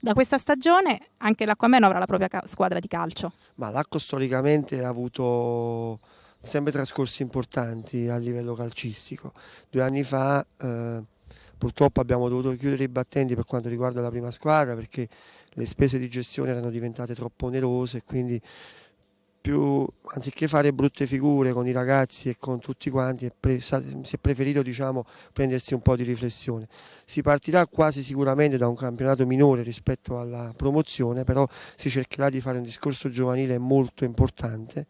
Da questa stagione anche l'Acquameno avrà la propria squadra di calcio. Ma l'Acco storicamente ha avuto sempre trascorsi importanti a livello calcistico. Due anni fa eh, purtroppo abbiamo dovuto chiudere i battenti per quanto riguarda la prima squadra perché le spese di gestione erano diventate troppo onerose e quindi più, anziché fare brutte figure con i ragazzi e con tutti quanti, si è preferito diciamo, prendersi un po' di riflessione. Si partirà quasi sicuramente da un campionato minore rispetto alla promozione, però si cercherà di fare un discorso giovanile molto importante,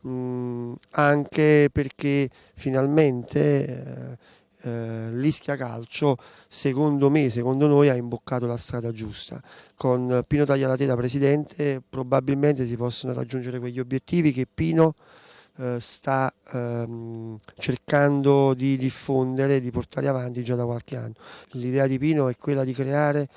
mh, mm, anche perché finalmente eh, eh, l'Ischia Calcio secondo me, secondo noi ha imboccato la strada giusta. Con Pino Taglialate da presidente probabilmente si possono raggiungere quegli obiettivi che Pino eh, sta ehm, cercando di diffondere, di portare avanti già da qualche anno. L'idea di Pino è quella di creare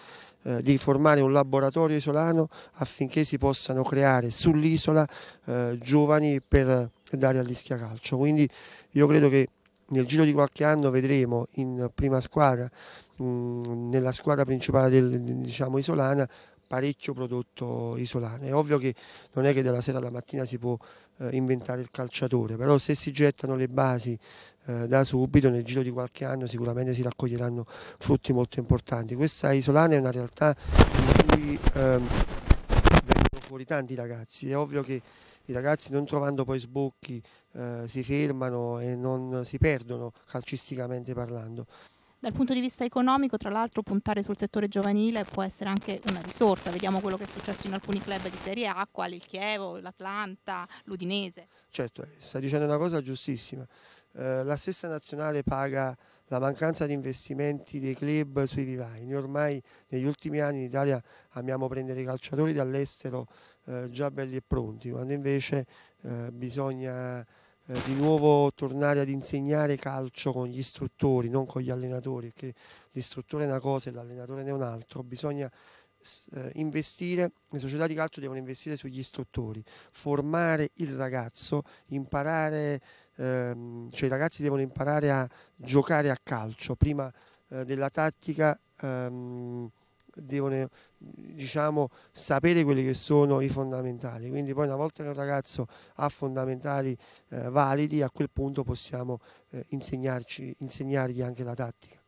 eh, di formare un laboratorio isolano affinché si possano creare sull'isola eh, giovani per dare all'Ischia Calcio. Quindi io credo che nel giro di qualche anno vedremo in prima squadra, mm, nella squadra principale del, diciamo, isolana, parecchio prodotto isolano. È ovvio che non è che dalla sera alla mattina si può eh, inventare il calciatore, però se si gettano le basi eh, da subito, nel giro di qualche anno sicuramente si raccoglieranno frutti molto importanti. Questa isolana è una realtà in cui eh, vengono fuori tanti ragazzi, è ovvio che i ragazzi non trovando poi sbocchi eh, si fermano e non si perdono calcisticamente parlando. Dal punto di vista economico, tra l'altro, puntare sul settore giovanile può essere anche una risorsa. Vediamo quello che è successo in alcuni club di Serie A, quali il Chievo, l'Atlanta, l'Udinese. Certo, eh, sta dicendo una cosa giustissima. Eh, la stessa nazionale paga la mancanza di investimenti dei club sui vivai. Noi ormai negli ultimi anni in Italia amiamo prendere i calciatori dall'estero eh, già belli e pronti, quando invece eh, bisogna eh, di nuovo tornare ad insegnare calcio con gli istruttori, non con gli allenatori, perché l'istruttore è una cosa e l'allenatore è un altro, bisogna investire, le società di calcio devono investire sugli istruttori, formare il ragazzo, imparare, ehm, cioè i ragazzi devono imparare a giocare a calcio, prima eh, della tattica ehm, devono diciamo, sapere quelli che sono i fondamentali. Quindi poi una volta che un ragazzo ha fondamentali eh, validi, a quel punto possiamo eh, insegnargli anche la tattica.